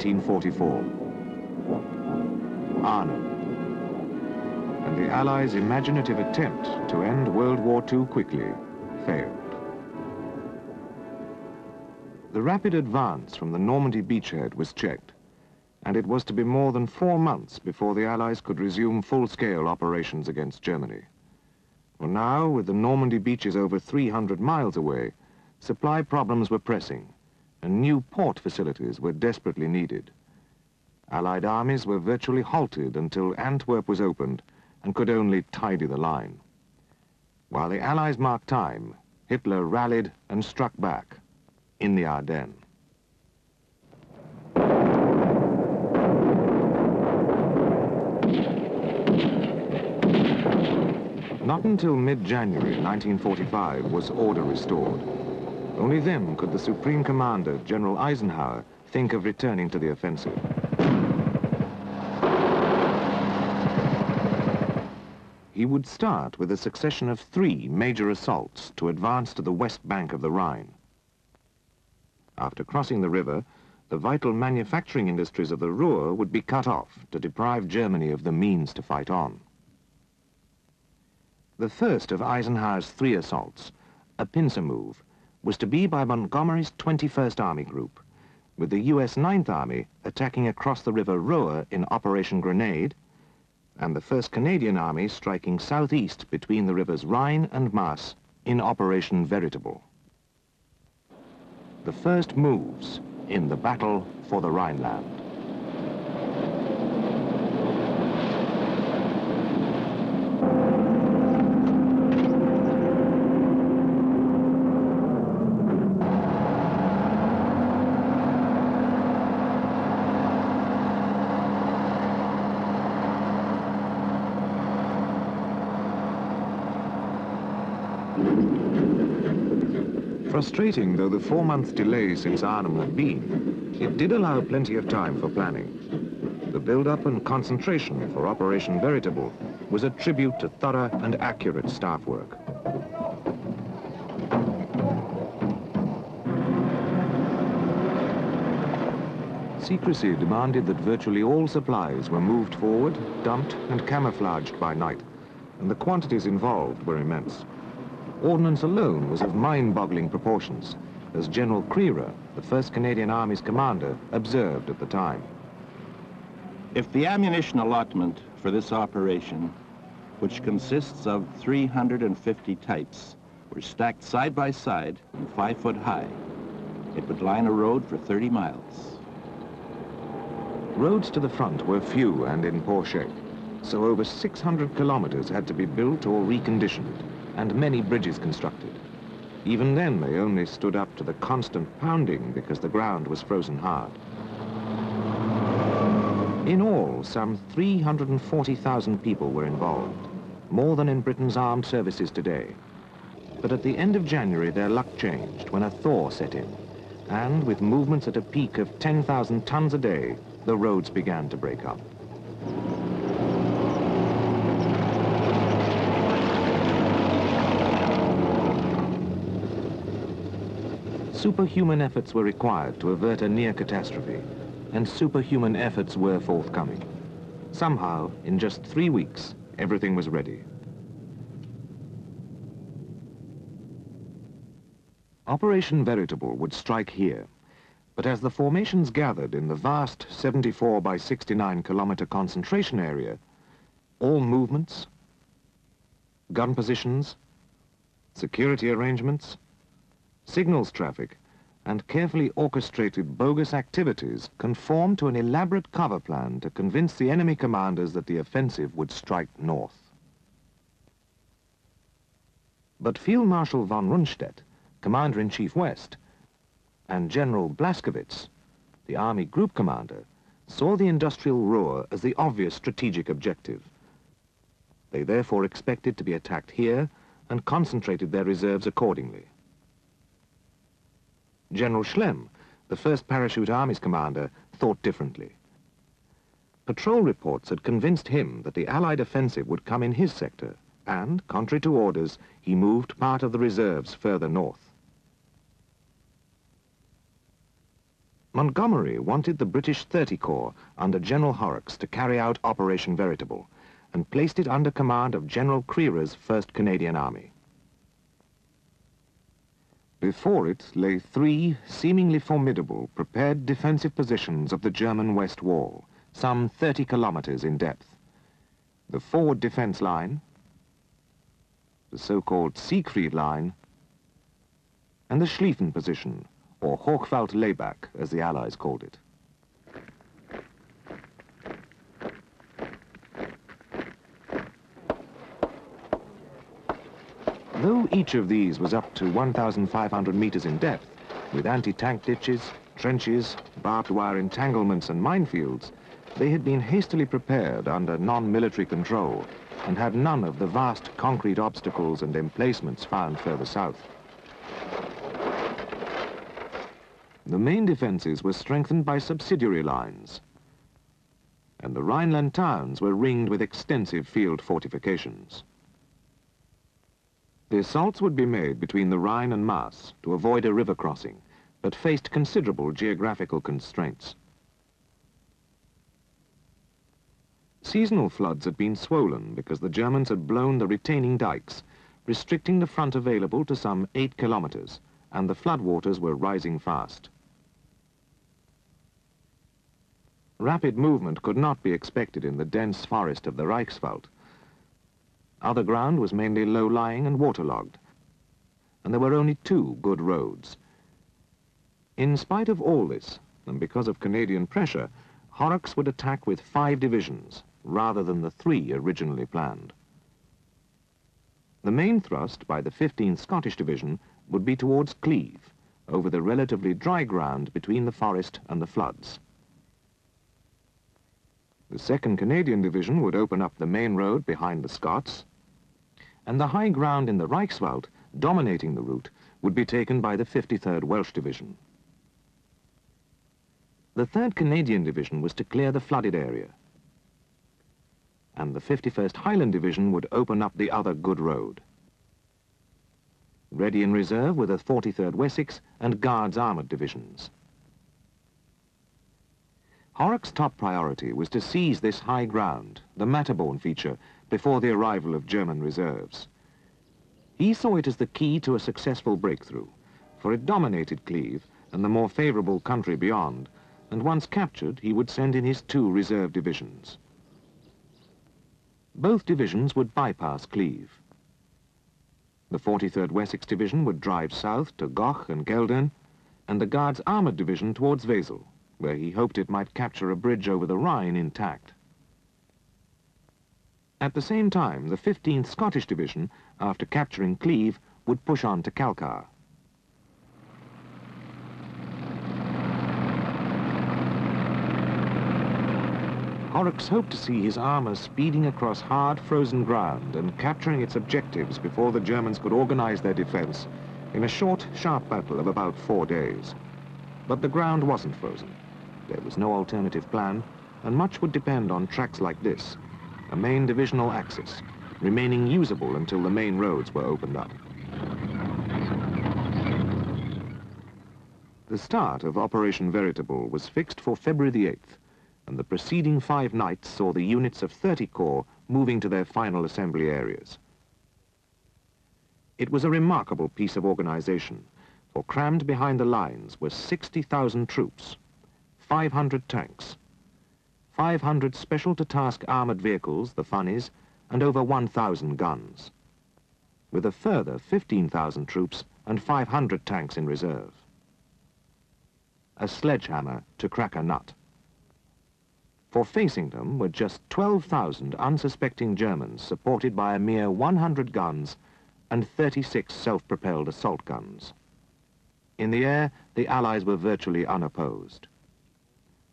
September 1944. Arnhem. And the Allies' imaginative attempt to end World War II quickly failed. The rapid advance from the Normandy beachhead was checked, and it was to be more than four months before the Allies could resume full-scale operations against Germany. For now, with the Normandy beaches over 300 miles away, supply problems were pressing, and new port facilities were desperately needed. Allied armies were virtually halted until Antwerp was opened and could only tidy the line. While the Allies marked time, Hitler rallied and struck back in the Ardennes. Not until mid-January 1945 was order restored. Only then could the Supreme Commander, General Eisenhower, think of returning to the offensive. He would start with a succession of three major assaults to advance to the west bank of the Rhine. After crossing the river, the vital manufacturing industries of the Ruhr would be cut off to deprive Germany of the means to fight on. The first of Eisenhower's three assaults, a pincer move, was to be by Montgomery's 21st Army Group, with the US 9th Army attacking across the River Roer in Operation Grenade, and the 1st Canadian Army striking southeast between the rivers Rhine and Maas in Operation Veritable. The first moves in the battle for the Rhineland. Frustrating though the four-month delay since Arnhem had been, it did allow plenty of time for planning. The build-up and concentration for Operation Veritable was a tribute to thorough and accurate staff work. Secrecy demanded that virtually all supplies were moved forward, dumped and camouflaged by night, and the quantities involved were immense. Ordnance alone was of mind-boggling proportions, as General Crerar, the 1st Canadian Army's commander, observed at the time. If the ammunition allotment for this operation, which consists of 350 types, were stacked side by side and five foot high, it would line a road for 30 miles. Roads to the front were few and in poor shape, so over 600 kilometers had to be built or reconditioned and many bridges constructed. Even then, they only stood up to the constant pounding because the ground was frozen hard. In all, some 340,000 people were involved, more than in Britain's armed services today. But at the end of January, their luck changed when a thaw set in, and with movements at a peak of 10,000 tons a day, the roads began to break up. Superhuman efforts were required to avert a near catastrophe, and superhuman efforts were forthcoming. Somehow, in just three weeks, everything was ready. Operation Veritable would strike here, but as the formations gathered in the vast 74 by 69 kilometer concentration area, all movements, gun positions, security arrangements, signals traffic, and carefully orchestrated bogus activities conformed to an elaborate cover plan to convince the enemy commanders that the offensive would strike north. But Field Marshal von Rundstedt, Commander-in-Chief West, and General Blaskowitz, the Army Group Commander, saw the industrial Ruhr as the obvious strategic objective. They therefore expected to be attacked here and concentrated their reserves accordingly. General Schlemm, the 1st Parachute Army's commander, thought differently. Patrol reports had convinced him that the Allied offensive would come in his sector, and, contrary to orders, he moved part of the reserves further north. Montgomery wanted the British 30 Corps under General Horrocks to carry out Operation Veritable and placed it under command of General Crerar's 1st Canadian Army. Before it lay three seemingly formidable prepared defensive positions of the German West Wall, some 30 kilometers in depth. The forward defense line, the so-called Siegfried Line, and the Schlieffen position, or Hochwald Layback, as the Allies called it. Though each of these was up to 1,500 meters in depth, with anti-tank ditches, trenches, barbed wire entanglements and minefields, they had been hastily prepared under non-military control and had none of the vast concrete obstacles and emplacements found further south. The main defenses were strengthened by subsidiary lines, and the Rhineland towns were ringed with extensive field fortifications. The assaults would be made between the Rhine and Maas to avoid a river crossing, but faced considerable geographical constraints. Seasonal floods had been swollen because the Germans had blown the retaining dikes, restricting the front available to some eight kilometers, and the floodwaters were rising fast. Rapid movement could not be expected in the dense forest of the Reichswald. Other ground was mainly low-lying and waterlogged, and there were only two good roads. In spite of all this, and because of Canadian pressure, Horrocks would attack with five divisions, rather than the three originally planned. The main thrust by the 15th Scottish Division would be towards Cleve, over the relatively dry ground between the forest and the floods. The 2nd Canadian Division would open up the main road behind the Scots, and the high ground in the Reichswald, dominating the route, would be taken by the 53rd Welsh Division. The 3rd Canadian Division was to clear the flooded area, and the 51st Highland Division would open up the other good road. Ready in reserve were the 43rd Wessex and Guards Armoured Divisions. Horrocks' top priority was to seize this high ground, the Materborn feature, before the arrival of German reserves. He saw it as the key to a successful breakthrough, for it dominated Cleve and the more favourable country beyond, and once captured, he would send in his two reserve divisions. Both divisions would bypass Cleve. The 43rd Wessex Division would drive south to Goch and Geldern, and the Guards Armoured Division towards Wesel where he hoped it might capture a bridge over the Rhine intact. At the same time, the 15th Scottish Division, after capturing Cleve, would push on to Kalkar. Horrocks hoped to see his armour speeding across hard, frozen ground and capturing its objectives before the Germans could organize their defense in a short, sharp battle of about four days. But the ground wasn't frozen. There was no alternative plan, and much would depend on tracks like this, a main divisional axis, remaining usable until the main roads were opened up. The start of Operation Veritable was fixed for February the 8th, and the preceding five nights saw the units of 30 Corps moving to their final assembly areas. It was a remarkable piece of organization, for crammed behind the lines were 60,000 troops, 500 tanks, 500 special-to-task armoured vehicles, the funnies, and over 1,000 guns, with a further 15,000 troops and 500 tanks in reserve. A sledgehammer to crack a nut. For facing them were just 12,000 unsuspecting Germans supported by a mere 100 guns and 36 self-propelled assault guns. In the air, the Allies were virtually unopposed.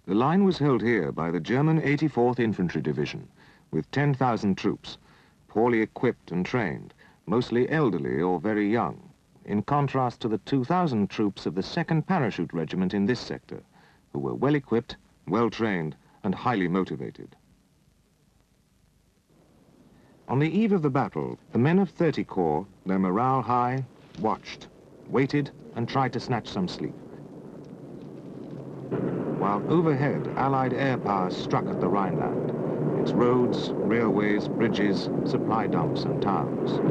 The line was held here by the German 84th Infantry Division, with 10,000 troops, poorly equipped and trained, mostly elderly or very young, in contrast to the 2,000 troops of the 2nd Parachute Regiment in this sector, who were well equipped, well trained, and highly motivated. On the eve of the battle, the men of 30 Corps, their morale high, watched, waited, and tried to snatch some sleep. While overhead Allied air power struck at the Rhineland, its roads, railways, bridges, supply dumps and towns.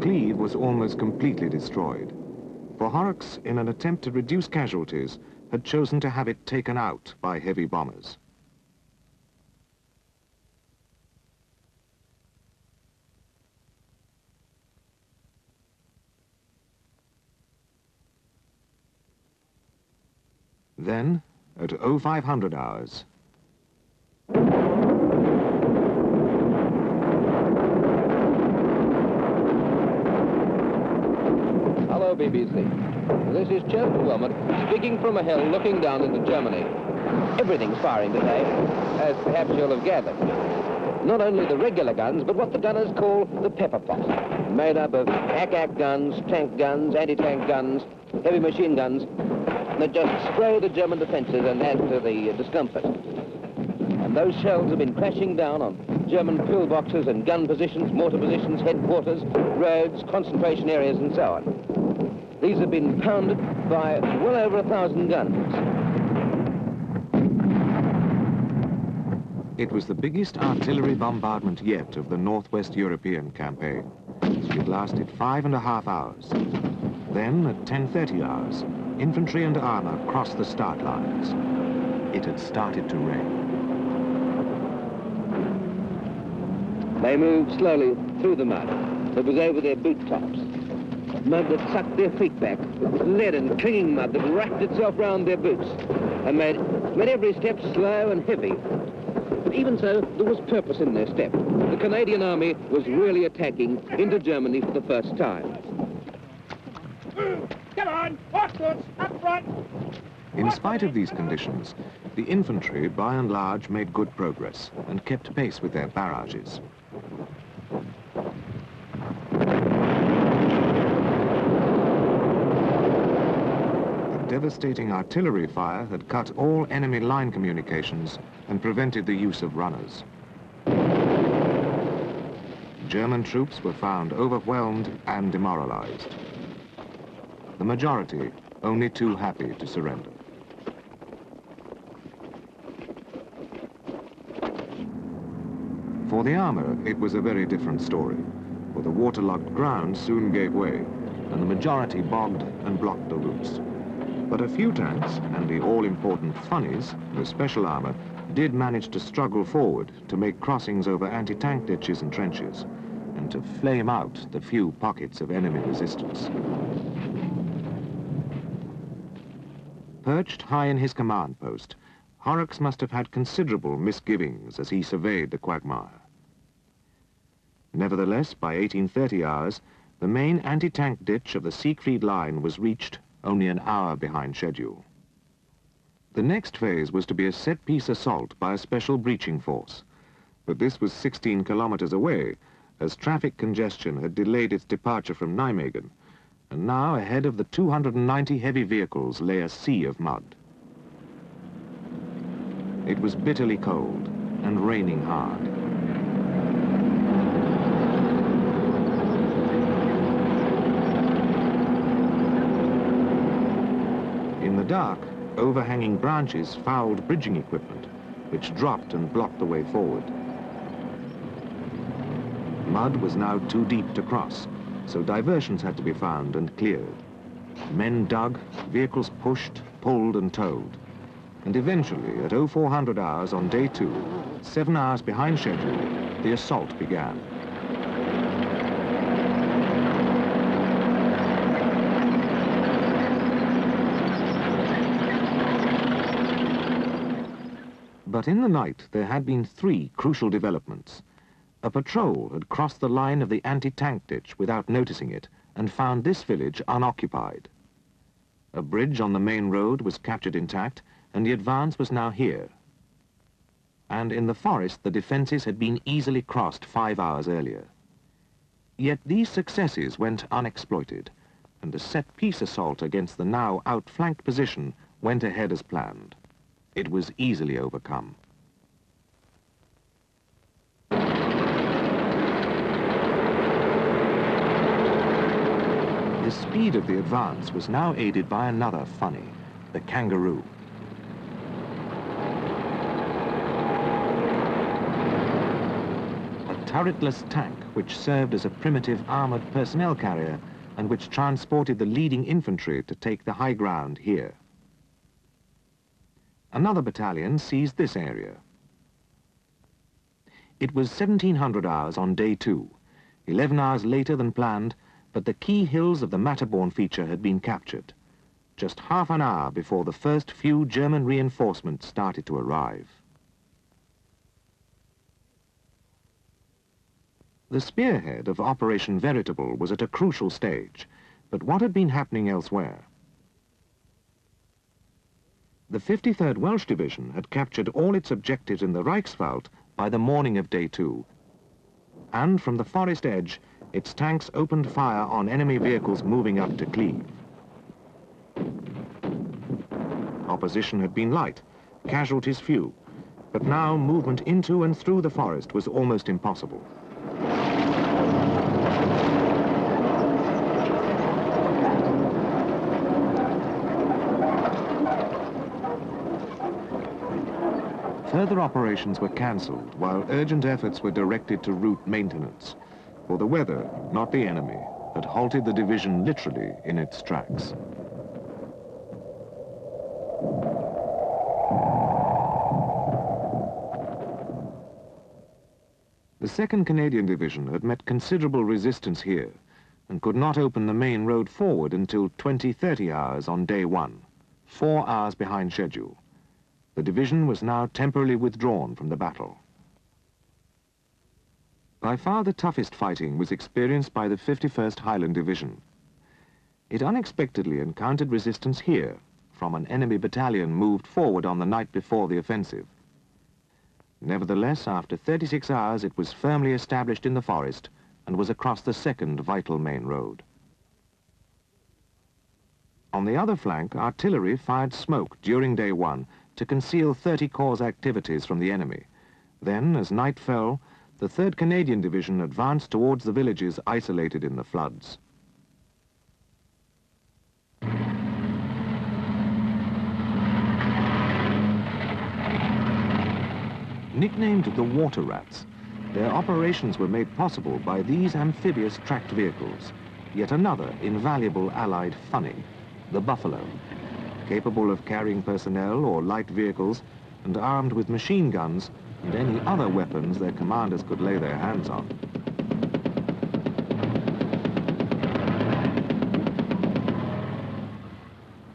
Cleve was almost completely destroyed. For Horrocks, in an attempt to reduce casualties, had chosen to have it taken out by heavy bombers. Then, at 0500 hours, Hello, BBC. This is Chester Wilmot speaking from a hill looking down into Germany. Everything's firing today, as perhaps you'll have gathered. Not only the regular guns, but what the gunners call the pepper pot, made up of ack-ack guns, tank guns, anti-tank guns, heavy machine guns, that just spray the German defences and add to the discomfort. And those shells have been crashing down on German pillboxes and gun positions, mortar positions, headquarters, roads, concentration areas, and so on. These have been pounded by well over a thousand guns. It was the biggest artillery bombardment yet of the Northwest European campaign. It lasted five and a half hours. Then, at 10.30 hours, infantry and armour crossed the start lines. It had started to rain. They moved slowly through the mud that was over their boot tops. Mud that sucked their feet back, lead and clinging mud that wrapped itself round their boots and made, made every step slow and heavy. But even so, there was purpose in their step. The Canadian Army was really attacking into Germany for the first time. Come on, horses, up front! In spite of these conditions, the infantry, by and large, made good progress and kept pace with their barrages. The devastating artillery fire had cut all enemy line communications and prevented the use of runners. German troops were found overwhelmed and demoralized. The majority only too happy to surrender. For the armour, it was a very different story, for the waterlogged ground soon gave way, and the majority bogged and blocked the routes. But a few tanks, and the all-important funnies, the special armour, did manage to struggle forward to make crossings over anti-tank ditches and trenches, and to flame out the few pockets of enemy resistance. Perched high in his command post, Horrocks must have had considerable misgivings as he surveyed the quagmire. Nevertheless, by 1830 hours, the main anti-tank ditch of the Siegfried Line was reached only an hour behind schedule. The next phase was to be a set-piece assault by a special breaching force, but this was 16 kilometers away, as traffic congestion had delayed its departure from Nijmegen, and now ahead of the 290 heavy vehicles lay a sea of mud. It was bitterly cold and raining hard. In the dark, overhanging branches fouled bridging equipment, which dropped and blocked the way forward. Mud was now too deep to cross, so diversions had to be found and cleared. Men dug, vehicles pushed, pulled and towed. And eventually, at 0400 hours on day two, seven hours behind schedule, the assault began. But in the night, there had been three crucial developments. A patrol had crossed the line of the anti-tank ditch without noticing it and found this village unoccupied. A bridge on the main road was captured intact and the advance was now here. And in the forest, the defences had been easily crossed five hours earlier. Yet these successes went unexploited and a set-piece assault against the now outflanked position went ahead as planned. It was easily overcome. Speed of the advance was now aided by another funny, the kangaroo. A turretless tank which served as a primitive armored personnel carrier and which transported the leading infantry to take the high ground here. Another battalion seized this area. It was 1700 hours on day two, 11 hours later than planned, but the key hills of the Materborn feature had been captured, just half an hour before the first few German reinforcements started to arrive. The spearhead of Operation Veritable was at a crucial stage, but what had been happening elsewhere? The 53rd Welsh Division had captured all its objectives in the Reichswald by the morning of day two, and from the forest edge, its tanks opened fire on enemy vehicles moving up to Cleve. Opposition had been light, casualties few, but now movement into and through the forest was almost impossible. Further operations were cancelled while urgent efforts were directed to route maintenance. For the weather, not the enemy, had halted the division literally in its tracks. The 2nd Canadian Division had met considerable resistance here and could not open the main road forward until 20-30 hours on day one, four hours behind schedule the division was now temporarily withdrawn from the battle. By far the toughest fighting was experienced by the 51st Highland Division. It unexpectedly encountered resistance here from an enemy battalion moved forward on the night before the offensive. Nevertheless, after 36 hours, it was firmly established in the forest and was across the second vital main road. On the other flank, artillery fired smoke during day one to conceal 30 Corps' activities from the enemy. Then, as night fell, the 3rd Canadian Division advanced towards the villages isolated in the floods. Nicknamed the Water Rats, their operations were made possible by these amphibious tracked vehicles, yet another invaluable Allied funny, the Buffalo capable of carrying personnel or light vehicles and armed with machine guns and any other weapons their commanders could lay their hands on.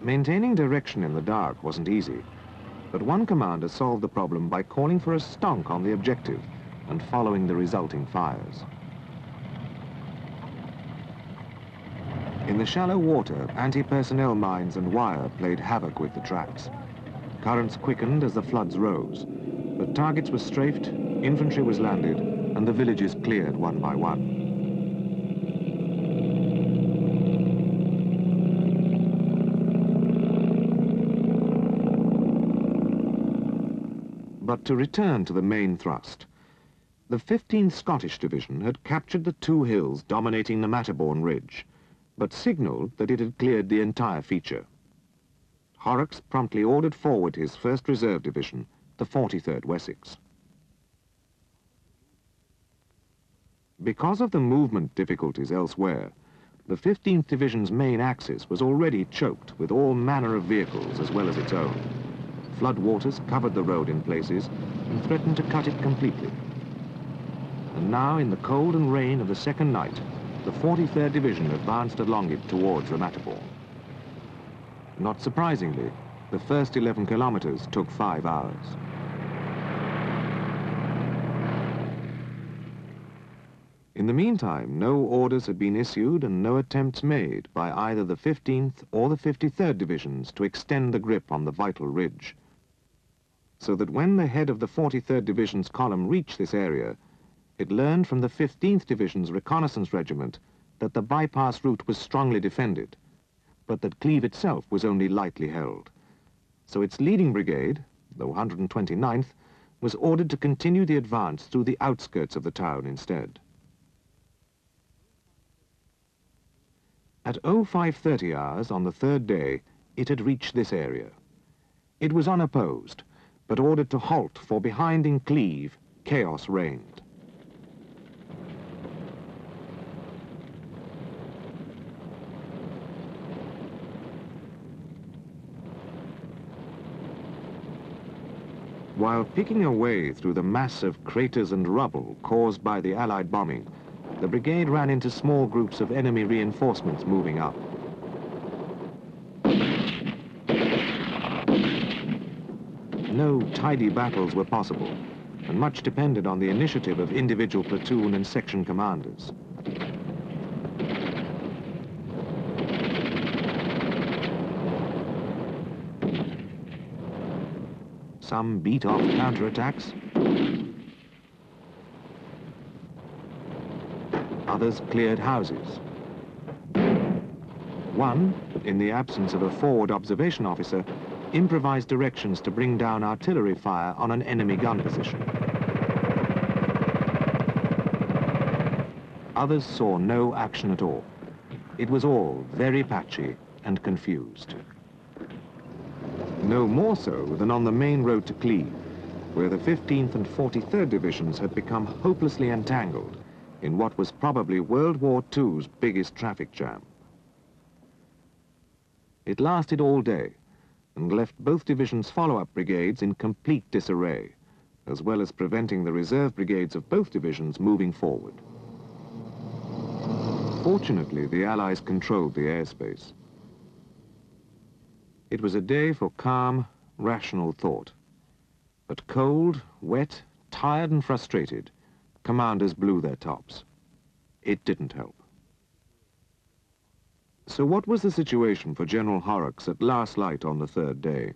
Maintaining direction in the dark wasn't easy, but one commander solved the problem by calling for a stonk on the objective and following the resulting fires. In the shallow water, anti-personnel mines and wire played havoc with the tracks. Currents quickened as the floods rose, but targets were strafed, infantry was landed, and the villages cleared one by one. But to return to the main thrust, the 15th Scottish Division had captured the two hills dominating the Materborn Ridge, but signalled that it had cleared the entire feature. Horrocks promptly ordered forward his 1st Reserve Division, the 43rd Wessex. Because of the movement difficulties elsewhere, the 15th Division's main axis was already choked with all manner of vehicles as well as its own. Floodwaters covered the road in places and threatened to cut it completely. And now, in the cold and rain of the second night, the 43rd Division advanced along it towards Materborn. Not surprisingly, the first 11 kilometers took five hours. In the meantime, no orders had been issued and no attempts made by either the 15th or the 53rd Divisions to extend the grip on the vital ridge. So that when the head of the 43rd Division's column reached this area, it learned from the 15th Division's reconnaissance regiment that the bypass route was strongly defended, but that Cleve itself was only lightly held. So its leading brigade, the 129th, was ordered to continue the advance through the outskirts of the town instead. At 0530 hours on the third day, it had reached this area. It was unopposed, but ordered to halt, for behind in Cleve, chaos reigned. While picking a way through the mass of craters and rubble caused by the Allied bombing, the brigade ran into small groups of enemy reinforcements moving up. No tidy battles were possible, and much depended on the initiative of individual platoon and section commanders. Some beat off counterattacks. Others cleared houses. One, in the absence of a forward observation officer, improvised directions to bring down artillery fire on an enemy gun position. Others saw no action at all. It was all very patchy and confused no more so than on the main road to Cleve, where the 15th and 43rd Divisions had become hopelessly entangled in what was probably World War II's biggest traffic jam. It lasted all day and left both divisions' follow-up brigades in complete disarray, as well as preventing the reserve brigades of both divisions moving forward. Fortunately, the Allies controlled the airspace. It was a day for calm, rational thought. But cold, wet, tired and frustrated, commanders blew their tops. It didn't help. So what was the situation for General Horrocks at last light on the third day?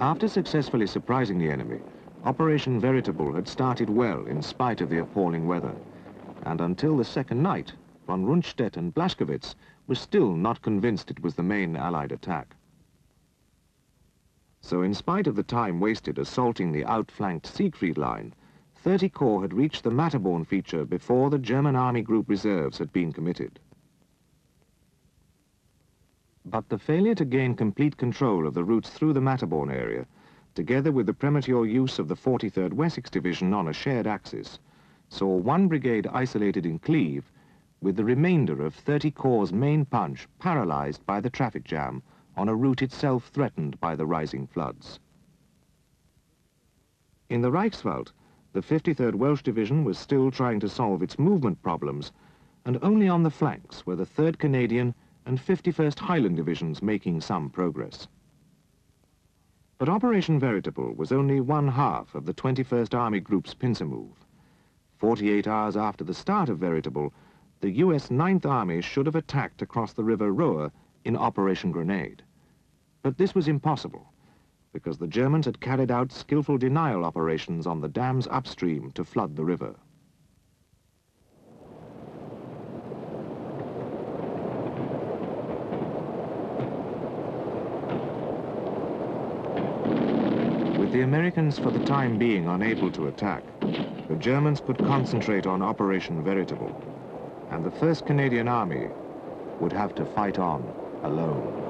After successfully surprising the enemy, Operation Veritable had started well in spite of the appalling weather. And until the second night, von Rundstedt and Blaskowitz were still not convinced it was the main Allied attack. So in spite of the time wasted assaulting the outflanked Siegfried line, 30 Corps had reached the Materborn feature before the German Army Group reserves had been committed. But the failure to gain complete control of the routes through the Materborn area, together with the premature use of the 43rd Wessex Division on a shared axis, saw one brigade isolated in Cleve with the remainder of 30 Corps' main punch paralyzed by the traffic jam on a route itself threatened by the rising floods. In the Reichswald, the 53rd Welsh Division was still trying to solve its movement problems, and only on the flanks were the 3rd Canadian and 51st Highland Divisions making some progress. But Operation Veritable was only one half of the 21st Army Group's pincer move. 48 hours after the start of Veritable, the US Ninth Army should have attacked across the River Roer in Operation Grenade. But this was impossible, because the Germans had carried out skillful denial operations on the dams upstream to flood the river. With the Americans for the time being unable to attack, the Germans could concentrate on Operation Veritable and the 1st Canadian Army would have to fight on alone.